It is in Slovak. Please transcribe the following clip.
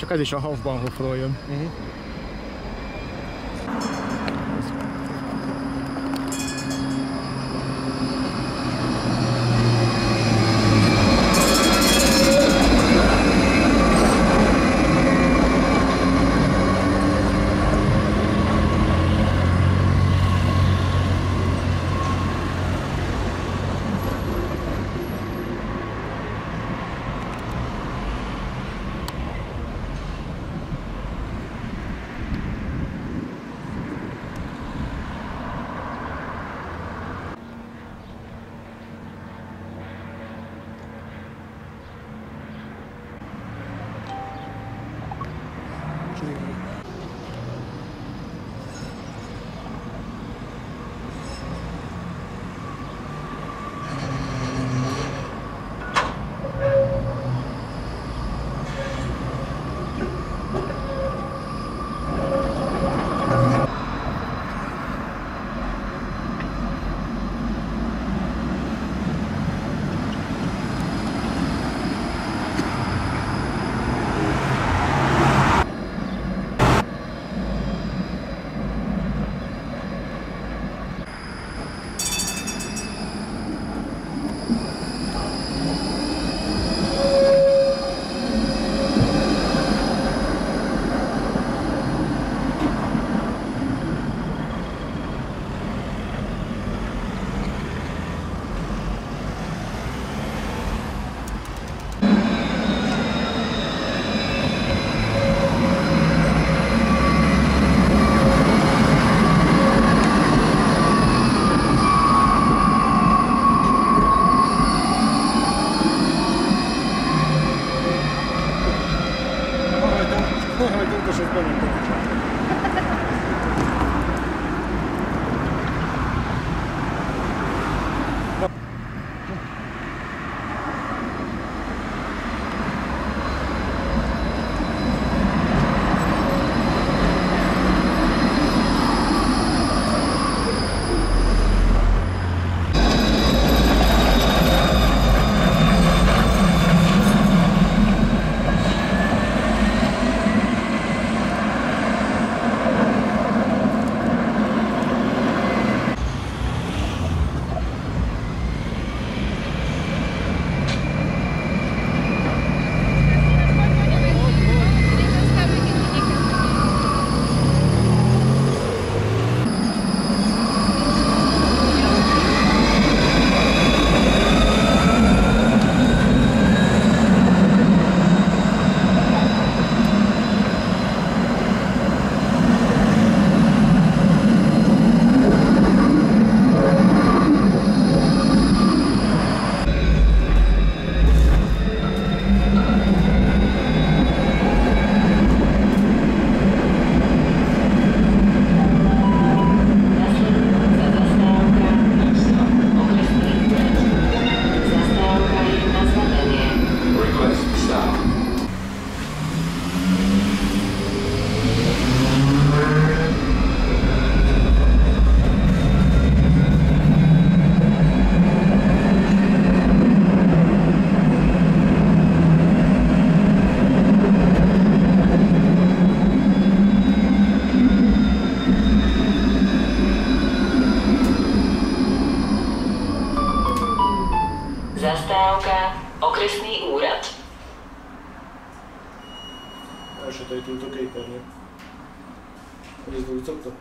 csak ez is a Hofbahnhofról jön. Zastávka, okresný úrad. A ešte to je týmto kejper, nie? Prísť do